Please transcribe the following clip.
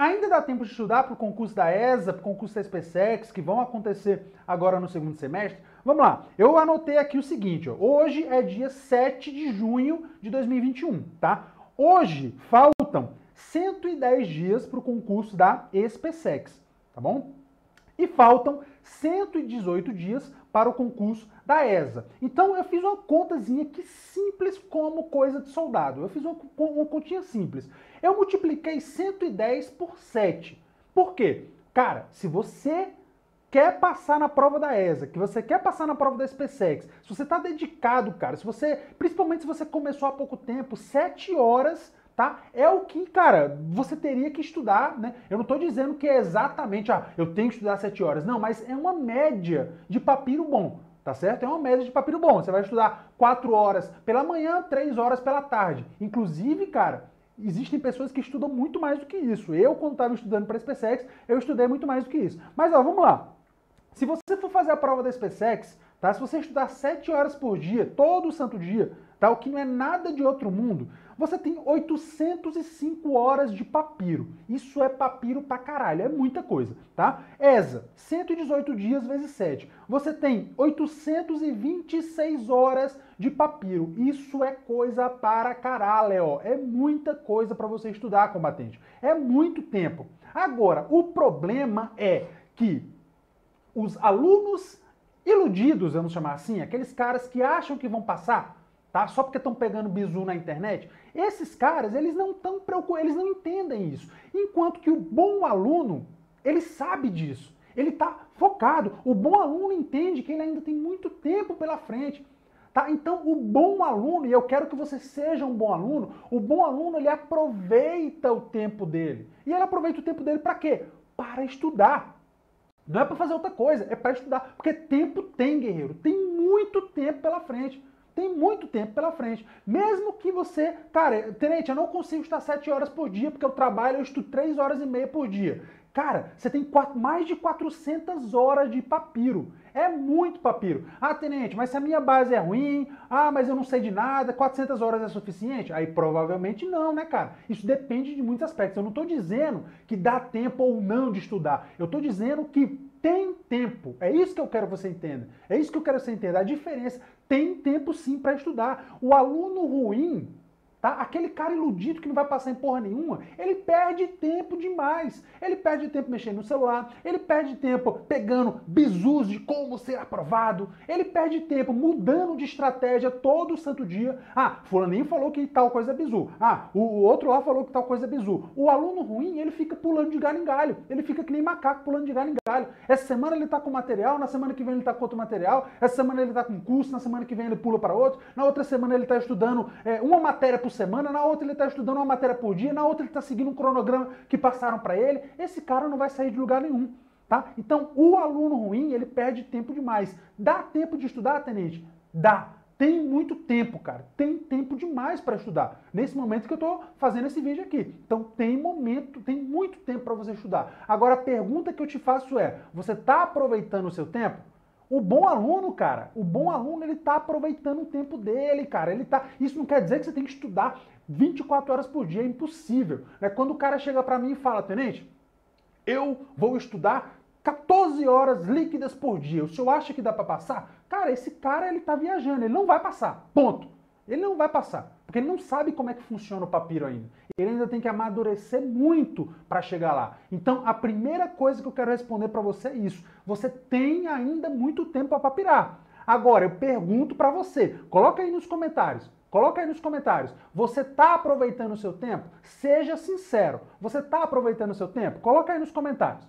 Ainda dá tempo de estudar para o concurso da ESA, para o concurso da SpaceX, que vão acontecer agora no segundo semestre? Vamos lá, eu anotei aqui o seguinte, ó. hoje é dia 7 de junho de 2021, tá? Hoje faltam 110 dias para o concurso da SpaceX, tá bom? E faltam 118 dias para o concurso da ESA. Então eu fiz uma contazinha que simples como coisa de soldado. Eu fiz uma, uma continha simples. Eu multipliquei 110 por 7. Por quê? Cara, se você quer passar na prova da ESA, que você quer passar na prova da SpaceX, se você está dedicado, cara, se você, principalmente se você começou há pouco tempo, 7 horas tá? É o que, cara, você teria que estudar, né? Eu não estou dizendo que é exatamente, ah, eu tenho que estudar 7 horas. Não, mas é uma média de papiro bom, tá certo? É uma média de papiro bom. Você vai estudar 4 horas pela manhã, 3 horas pela tarde. Inclusive, cara, existem pessoas que estudam muito mais do que isso. Eu, quando estava estudando para a SpaceX, eu estudei muito mais do que isso. Mas, ó, vamos lá. Se você for fazer a prova da SpaceX, tá? Se você estudar 7 horas por dia, todo santo dia, tá? O que não é nada de outro mundo, você tem 805 horas de papiro. Isso é papiro pra caralho, é muita coisa, tá? ESA, 118 dias vezes 7. Você tem 826 horas de papiro. Isso é coisa para caralho, ó. É muita coisa para você estudar, combatente. É muito tempo. Agora, o problema é que os alunos iludidos, vamos chamar assim, aqueles caras que acham que vão passar, tá? Só porque estão pegando bizu na internet. Esses caras, eles não estão preocupados, eles não entendem isso. Enquanto que o bom aluno, ele sabe disso. Ele está focado. O bom aluno entende que ele ainda tem muito tempo pela frente. Tá? Então, o bom aluno, e eu quero que você seja um bom aluno, o bom aluno ele aproveita o tempo dele. E ele aproveita o tempo dele para quê? Para estudar. Não é para fazer outra coisa, é para estudar. Porque tempo tem, guerreiro. Tem muito tempo pela frente. Tem muito tempo pela frente. Mesmo que você. Cara, tenente, eu não consigo estar 7 horas por dia, porque eu trabalho, eu estudo 3 horas e meia por dia. Cara, você tem quatro, mais de 400 horas de papiro. É muito papiro. Ah, tenente, mas se a minha base é ruim, ah, mas eu não sei de nada, 400 horas é suficiente? Aí provavelmente não, né, cara? Isso depende de muitos aspectos. Eu não estou dizendo que dá tempo ou não de estudar. Eu estou dizendo que tem tempo. É isso que eu quero que você entenda. É isso que eu quero que você entenda. A diferença tem tempo sim para estudar. O aluno ruim, Tá? Aquele cara iludido que não vai passar em porra nenhuma, ele perde tempo demais. Ele perde tempo mexendo no celular, ele perde tempo pegando bizus de como ser aprovado, ele perde tempo mudando de estratégia todo santo dia. Ah, fulaninho falou que tal coisa é bizu. Ah, o, outro lá falou que tal coisa é bizu. O aluno ruim, ele fica pulando de galho em galho. Ele fica que nem macaco pulando de galho em galho. Essa semana ele tá com material, na semana que vem ele tá com outro material, essa semana ele tá com curso, na semana que vem ele pula para outro, na outra semana ele tá estudando é, uma matéria por por semana, na outra ele está estudando uma matéria por dia, na outra ele está seguindo um cronograma que passaram para ele. Esse cara não vai sair de lugar nenhum. Tá? Então, o aluno ruim, ele perde tempo demais. Dá tempo de estudar, tenente? Dá. Tem muito tempo, cara. Tem tempo demais para estudar. Nesse momento que eu estou fazendo esse vídeo aqui. Então, tem momento, tem muito tempo para você estudar. Agora, a pergunta que eu te faço é: você está aproveitando o seu tempo? O bom aluno, cara, o bom aluno, ele tá aproveitando o tempo dele, cara. Ele tá. Isso não quer dizer que você tem que estudar 24 horas por dia, é impossível. Né? Quando o cara chega para mim e fala, tenente, eu vou estudar 14 horas líquidas por dia. O senhor acha que dá para passar? Cara, esse cara ele tá viajando, ele não vai passar. Ponto. Ele não vai passar, porque ele não sabe como é que funciona o papiro ainda. Ele ainda tem que amadurecer muito para chegar lá. Então, a primeira coisa que eu quero responder para você é isso. Você tem ainda muito tempo para papirar. Agora, eu pergunto para você, coloca aí nos comentários. Coloca aí nos comentários. Você está aproveitando o seu tempo? Seja sincero. Você está aproveitando o seu tempo? Coloca aí nos comentários.